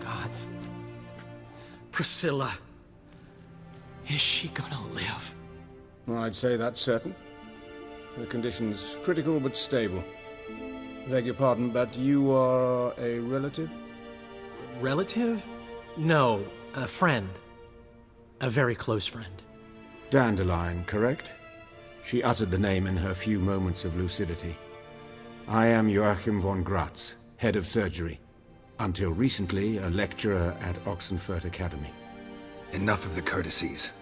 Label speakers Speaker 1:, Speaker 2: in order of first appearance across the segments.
Speaker 1: Gods. Priscilla. Is she gonna live?
Speaker 2: I'd say that's certain. The condition's critical but stable. Beg your pardon, but you are a relative?
Speaker 1: Relative? No, a friend. A very close friend.
Speaker 2: Dandelion, correct? She uttered the name in her few moments of lucidity. I am Joachim von Gratz, head of surgery. Until recently, a lecturer at Oxenfurt Academy.
Speaker 3: Enough of the courtesies.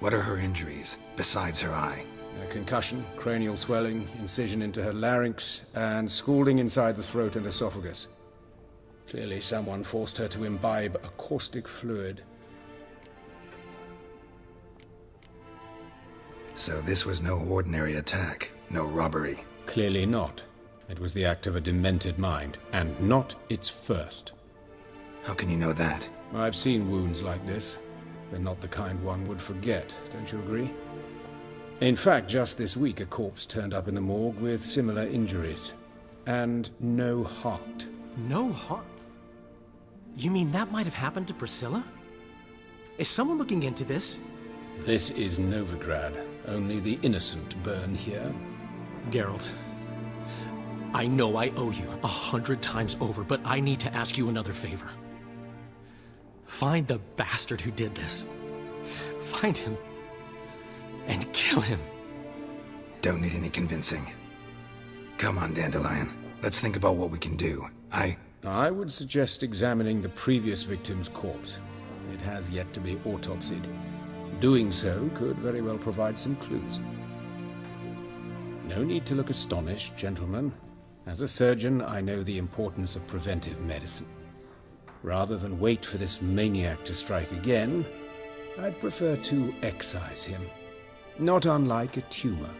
Speaker 3: What are her injuries, besides her eye?
Speaker 2: A concussion, cranial swelling, incision into her larynx, and scalding inside the throat and esophagus. Clearly someone forced her to imbibe a caustic fluid.
Speaker 3: So this was no ordinary attack, no robbery.
Speaker 2: Clearly not. It was the act of a demented mind, and not its first.
Speaker 3: How can you know that?
Speaker 2: I've seen wounds like this. They're not the kind one would forget, don't you agree? In fact, just this week a corpse turned up in the morgue with similar injuries. And no heart.
Speaker 1: No heart? You mean that might have happened to Priscilla? Is someone looking into this?
Speaker 2: This is Novigrad. Only the innocent burn here.
Speaker 1: Geralt, I know I owe you a hundred times over, but I need to ask you another favor. Find the bastard who did this. Find him. And kill him.
Speaker 3: Don't need any convincing. Come on, Dandelion. Let's think about what we can do. I...
Speaker 2: I would suggest examining the previous victim's corpse. It has yet to be autopsied. Doing so could very well provide some clues. No need to look astonished, gentlemen. As a surgeon, I know the importance of preventive medicine. Rather than wait for this maniac to strike again, I'd prefer to excise him. Not unlike a tumor.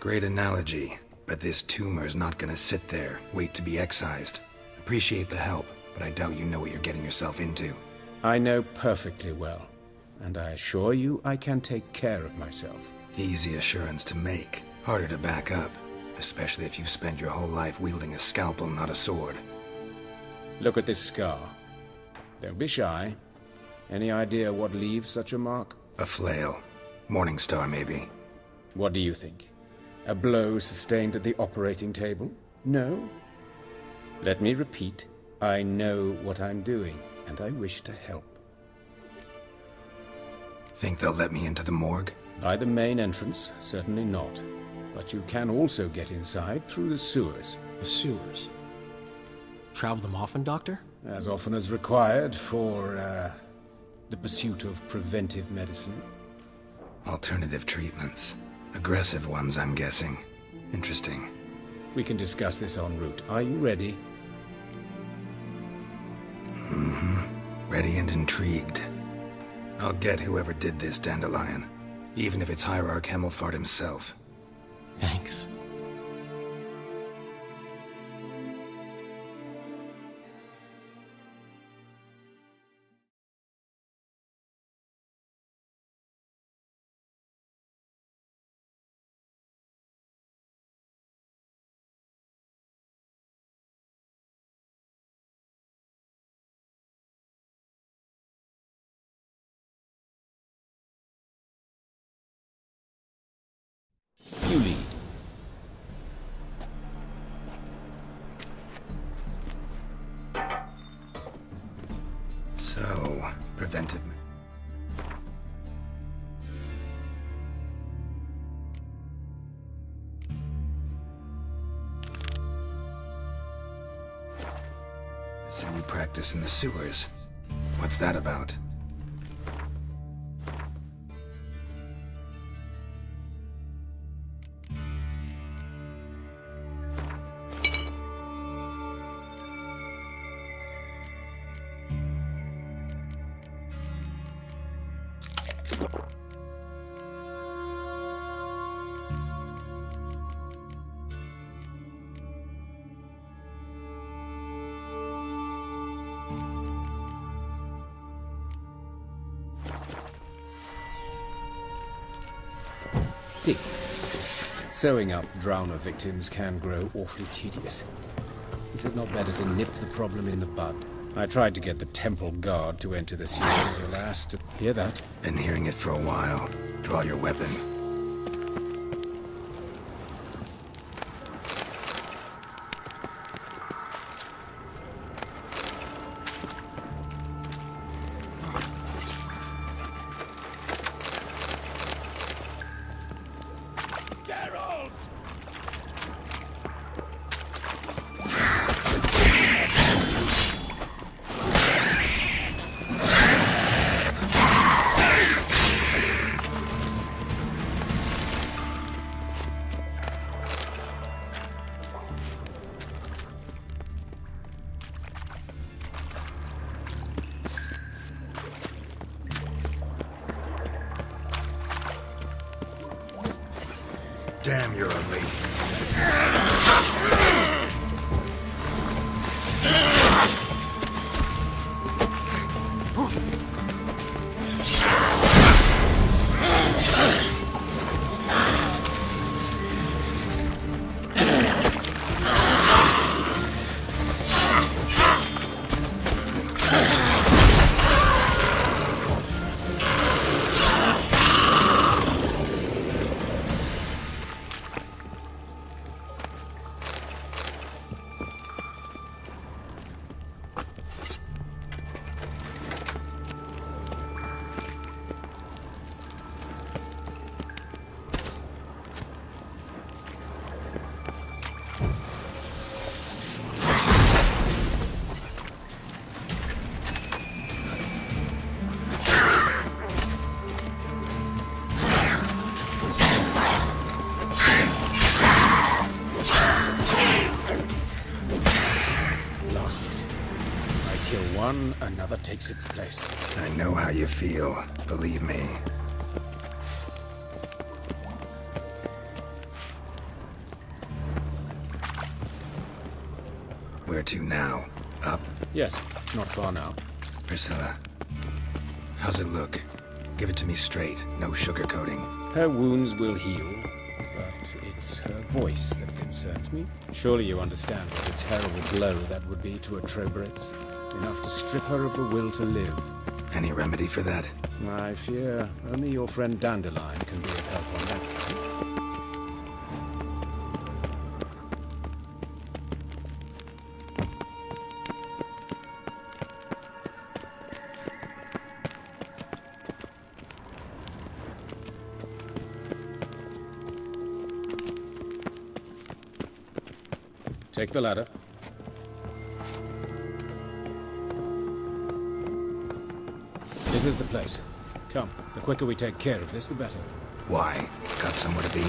Speaker 3: Great analogy, but this tumor's not gonna sit there, wait to be excised. Appreciate the help, but I doubt you know what you're getting yourself into.
Speaker 2: I know perfectly well, and I assure you I can take care of myself.
Speaker 3: Easy assurance to make, harder to back up, especially if you've spent your whole life wielding a scalpel, not a sword.
Speaker 2: Look at this scar. Don't be shy. Any idea what leaves such a mark?
Speaker 3: A flail. Morning star, maybe.
Speaker 2: What do you think? A blow sustained at the operating table? No? Let me repeat. I know what I'm doing, and I wish to help.
Speaker 3: Think they'll let me into the morgue?
Speaker 2: By the main entrance, certainly not. But you can also get inside through the sewers.
Speaker 1: The sewers. Travel them often, Doctor?
Speaker 2: As often as required for, uh, the pursuit of preventive medicine.
Speaker 3: Alternative treatments. Aggressive ones, I'm guessing. Interesting.
Speaker 2: We can discuss this en route. Are you ready?
Speaker 3: Mm-hmm. Ready and intrigued. I'll get whoever did this, Dandelion. Even if it's Hierarch Hemelfart himself.
Speaker 1: Thanks.
Speaker 2: You lead.
Speaker 3: So, preventive. It's a new practice in the sewers. What's that about?
Speaker 2: Thick. Sewing up drowner victims can grow awfully tedious. Is it not better to nip the problem in the bud? I tried to get the temple guard to enter the series, alas, to hear that.
Speaker 3: Been hearing it for a while. Draw your weapon. You're ugly.
Speaker 2: One, another takes its place.
Speaker 3: I know how you feel. Believe me. Where to now? Up?
Speaker 2: Yes, it's not far now.
Speaker 3: Priscilla. How's it look? Give it to me straight, no sugarcoating.
Speaker 2: Her wounds will heal, but it's her voice that concerns me. Surely you understand what a terrible blow that would be to a trouvère. Enough to strip her of the will to live.
Speaker 3: Any remedy for that?
Speaker 2: I fear only your friend Dandelion can be of help on that. Take the ladder. Come, the quicker we take care of this, the better.
Speaker 3: Why? Got somewhere to be?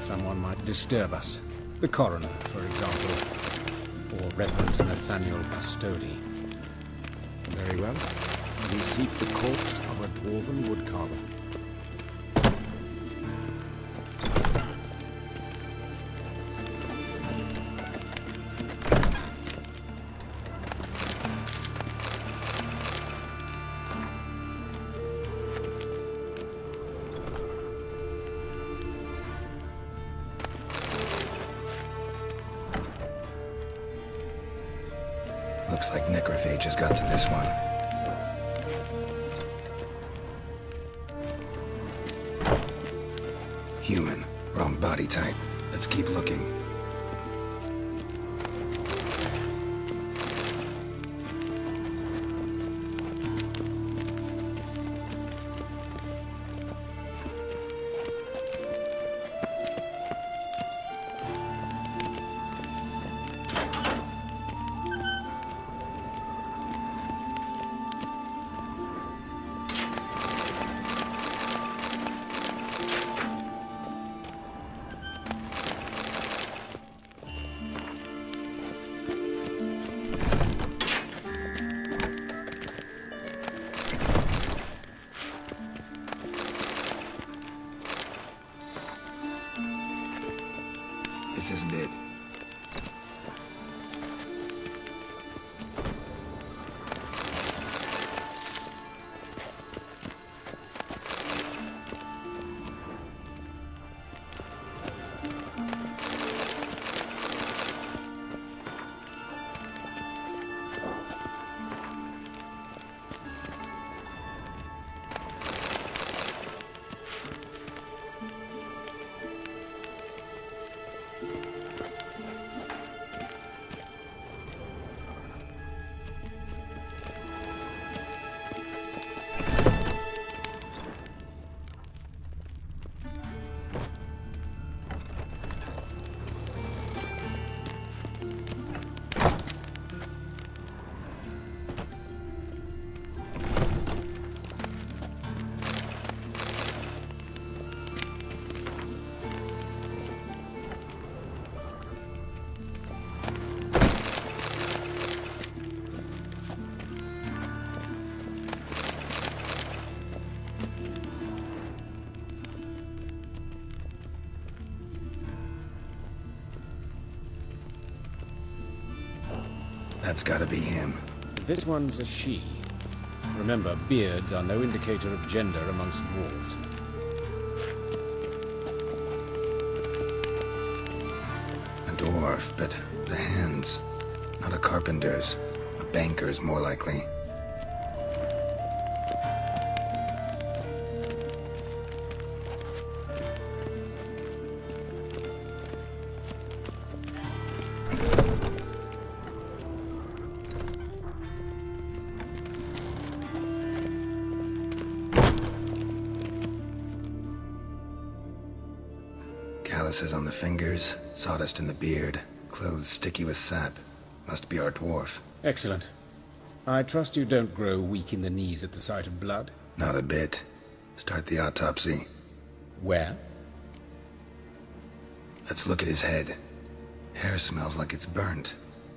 Speaker 2: Someone might disturb us. The coroner, for example. Or Reverend Nathaniel Pastodi. Very well. We seek the corpse of a dwarven woodcarver.
Speaker 3: Has got to this one. Human. Wrong body type. Let's keep looking. That's gotta be him.
Speaker 2: This one's a she. Remember, beards are no indicator of gender amongst dwarves.
Speaker 3: A dwarf, but the hands. Not a carpenter's. A banker's, more likely. Sawdust in the beard, clothes sticky with sap. Must be our dwarf.
Speaker 2: Excellent. I trust you don't grow weak in the knees at the sight of blood.
Speaker 3: Not a bit. Start the autopsy.
Speaker 2: Where?
Speaker 3: Let's look at his head. Hair smells like it's burnt.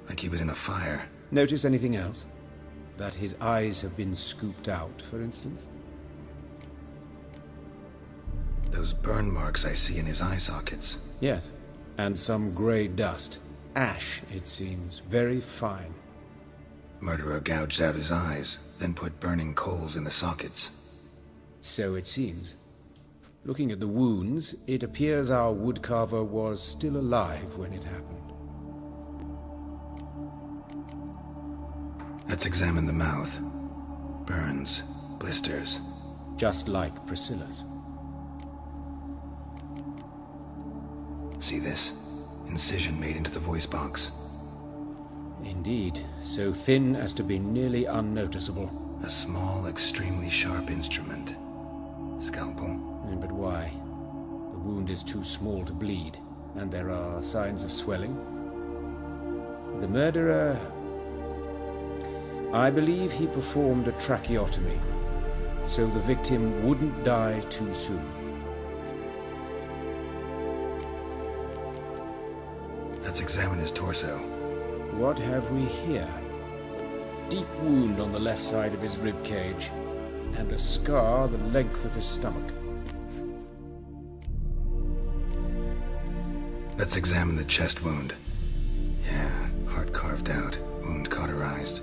Speaker 3: Like he was in a fire.
Speaker 2: Notice anything else? That his eyes have been scooped out, for instance?
Speaker 3: Those burn marks I see in his eye sockets.
Speaker 2: Yes. And some grey dust. Ash, it seems. Very fine.
Speaker 3: Murderer gouged out his eyes, then put burning coals in the sockets.
Speaker 2: So it seems. Looking at the wounds, it appears our woodcarver was still alive when it happened.
Speaker 3: Let's examine the mouth. Burns, blisters.
Speaker 2: Just like Priscilla's.
Speaker 3: See this? Incision made into the voice box.
Speaker 2: Indeed, so thin as to be nearly unnoticeable.
Speaker 3: A small, extremely sharp instrument. Scalpel.
Speaker 2: But why? The wound is too small to bleed, and there are signs of swelling. The murderer. I believe he performed a tracheotomy, so the victim wouldn't die too soon.
Speaker 3: Let's examine his torso.
Speaker 2: What have we here? Deep wound on the left side of his rib cage, and a scar the length of his stomach.
Speaker 3: Let's examine the chest wound. Yeah, heart carved out, wound cauterized.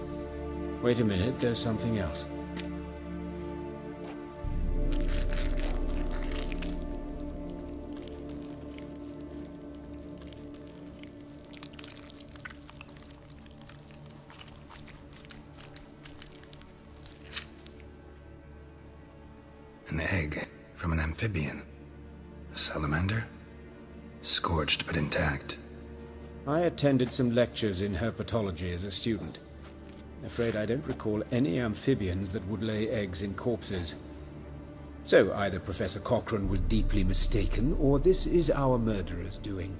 Speaker 2: Wait a minute, there's something else.
Speaker 3: An egg from an amphibian. A salamander? Scorched but intact.
Speaker 2: I attended some lectures in herpetology as a student. Afraid I don't recall any amphibians that would lay eggs in corpses. So either Professor Cochrane was deeply mistaken, or this is our murderer's doing.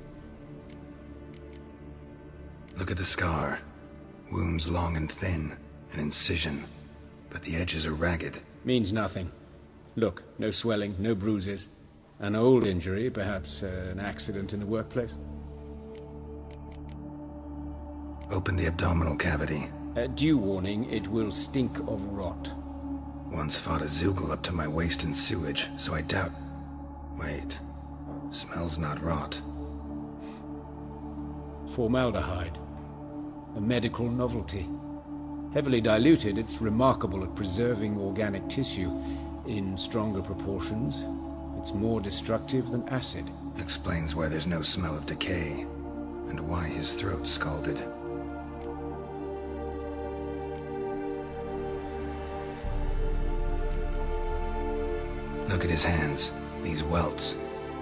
Speaker 3: Look at the scar. Wounds long and thin, an incision. But the edges are ragged.
Speaker 2: Means nothing. Look, no swelling, no bruises. An old injury, perhaps uh, an accident in the workplace.
Speaker 3: Open the abdominal cavity.
Speaker 2: Uh, due warning, it will stink of rot.
Speaker 3: Once fought a zeugl up to my waist in sewage, so I doubt. Wait. Smells not rot.
Speaker 2: Formaldehyde. A medical novelty. Heavily diluted, it's remarkable at preserving organic tissue. In stronger proportions, it's more destructive than acid.
Speaker 3: Explains why there's no smell of decay, and why his throat scalded. Look at his hands. These welts.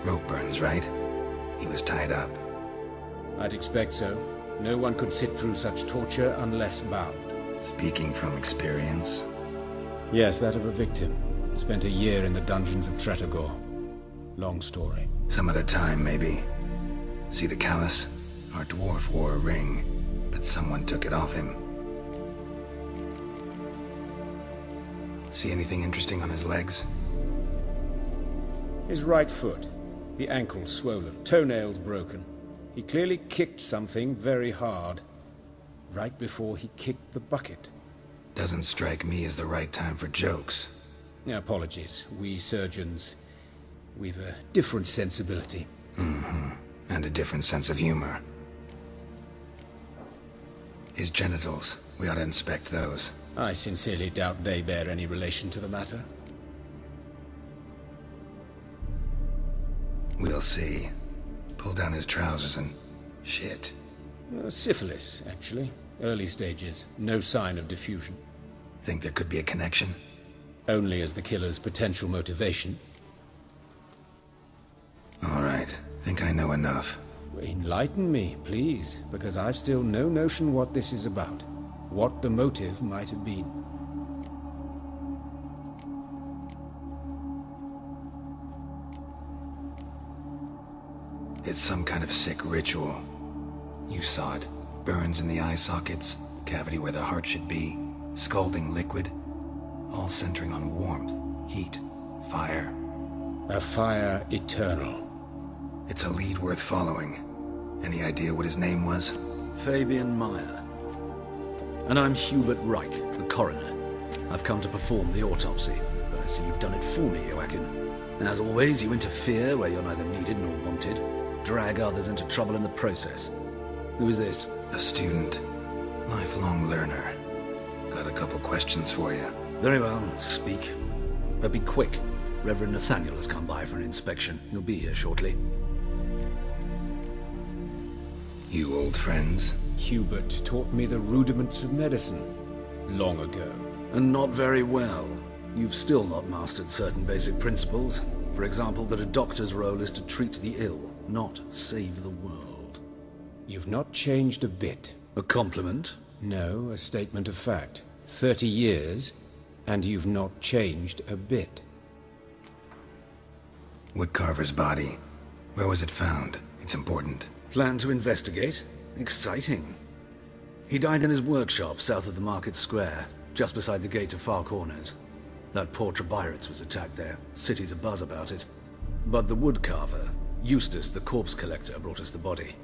Speaker 3: Rope burns, right? He was tied up.
Speaker 2: I'd expect so. No one could sit through such torture unless bound.
Speaker 3: Speaking from experience,
Speaker 2: Yes, that of a victim. Spent a year in the dungeons of Tretogor. Long story.
Speaker 3: some other time, maybe. See the callus? Our dwarf wore a ring, but someone took it off him. See anything interesting on his legs?
Speaker 2: His right foot. The ankle swollen, toenails broken. He clearly kicked something very hard. Right before he kicked the bucket.
Speaker 3: Doesn't strike me as the right time for jokes.
Speaker 2: Apologies. We surgeons, we've a different sensibility.
Speaker 3: And a different sense of humor. His genitals. We ought to inspect those.
Speaker 2: I sincerely doubt they bear any relation to the matter.
Speaker 3: We'll see. Pull down his trousers and... shit.
Speaker 2: Uh, syphilis, actually. Early stages. No sign of diffusion.
Speaker 3: Think there could be a connection?
Speaker 2: Only as the killer's potential motivation.
Speaker 3: All right. Think I know enough.
Speaker 2: Enlighten me, please, because I've still no notion what this is about. What the motive might have been.
Speaker 3: It's some kind of sick ritual. You saw it. Burns in the eye sockets, cavity where the heart should be, scalding liquid, all centering on warmth, heat, fire.
Speaker 2: A fire eternal.
Speaker 3: It's a lead worth following. Any idea what his name was?
Speaker 4: Fabian Meyer. And I'm Hubert Reich, the coroner. I've come to perform the autopsy, but I see you've done it for me, Joachim. As always, you interfere where you're neither needed nor wanted, drag others into trouble in the process. Who is this?
Speaker 3: A student. Lifelong learner. Got a couple questions for you.
Speaker 4: Very well, speak. But be quick. Reverend Nathaniel has come by for an inspection. He'll be here shortly.
Speaker 3: You old friends?
Speaker 2: Hubert taught me the rudiments of medicine. Long ago.
Speaker 4: And not very well. You've still not mastered certain basic principles. For example, that a doctor's role is to treat the ill, not save the world.
Speaker 2: You've not changed a bit.
Speaker 4: A compliment?
Speaker 2: No, a statement of fact. Thirty years, and you've not changed a bit.
Speaker 3: Woodcarver's body. Where was it found? It's important.
Speaker 4: Plan to investigate? Exciting. He died in his workshop south of the market square, just beside the gate to Far Corners. That poor trouvère was attacked there. City's abuzz about it. But the woodcarver, Eustace the corpse collector, brought us the body.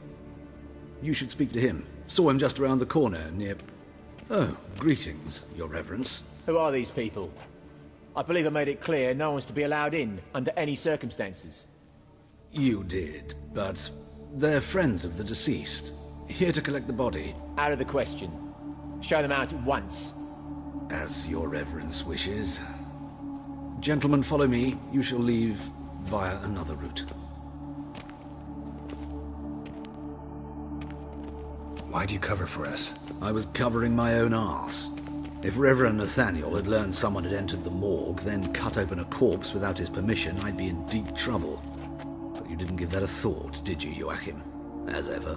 Speaker 4: You should speak to him. Saw him just around the corner near... Oh, greetings, your reverence.
Speaker 5: Who are these people? I believe I made it clear no one's to be allowed in, under any circumstances.
Speaker 4: You did, but they're friends of the deceased. Here to collect the body.
Speaker 5: Out of the question. Show them out at once.
Speaker 4: As your reverence wishes. Gentlemen, follow me. You shall leave via another route.
Speaker 3: Why do you cover for us?
Speaker 4: I was covering my own arse. If Reverend Nathaniel had learned someone had entered the morgue, then cut open a corpse without his permission, I'd be in deep trouble. But you didn't give that a thought, did you, Joachim? As ever.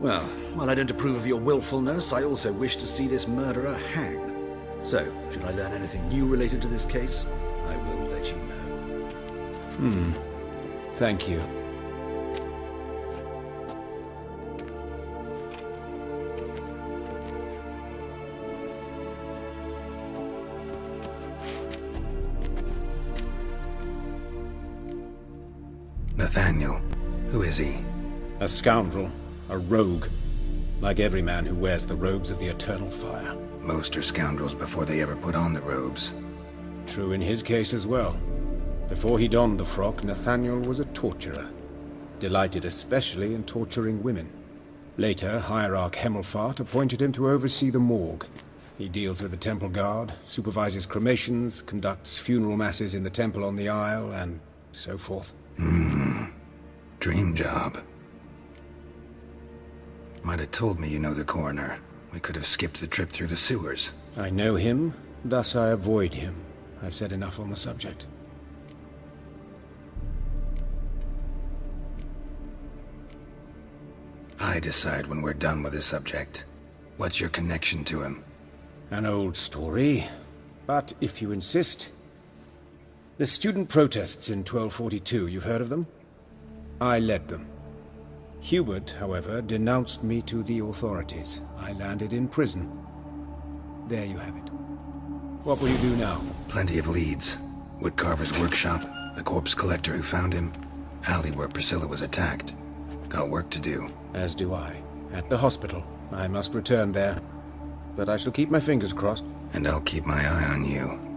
Speaker 4: Well, while I don't approve of your willfulness, I also wish to see this murderer hang. So, should I learn anything new related to this case, I will let you know.
Speaker 2: Hmm. Thank you.
Speaker 3: Nathaniel. Who is he?
Speaker 2: A scoundrel. A rogue. Like every man who wears the robes of the Eternal Fire.
Speaker 3: Most are scoundrels before they ever put on the robes.
Speaker 2: True in his case as well. Before he donned the frock, Nathaniel was a torturer. Delighted especially in torturing women. Later, Hierarch Hemelfart appointed him to oversee the morgue. He deals with the temple guard, supervises cremations, conducts funeral masses in the temple on the Isle, and so forth.
Speaker 3: Hmm. Dream job. Might have told me you know the coroner. We could have skipped the trip through the sewers.
Speaker 2: I know him, thus I avoid him. I've said enough on the subject.
Speaker 3: I decide when we're done with the subject. What's your connection to him?
Speaker 2: An old story, but if you insist. The student protests in 1242, you've heard of them? I led them. Hubert, however, denounced me to the authorities. I landed in prison. There you have it. What will you do now?
Speaker 3: Plenty of leads. Woodcarver's workshop, the corpse collector who found him, alley where Priscilla was attacked. Got work to do.
Speaker 2: As do I. At the hospital. I must return there. But I shall keep my fingers crossed.
Speaker 3: And I'll keep my eye on you.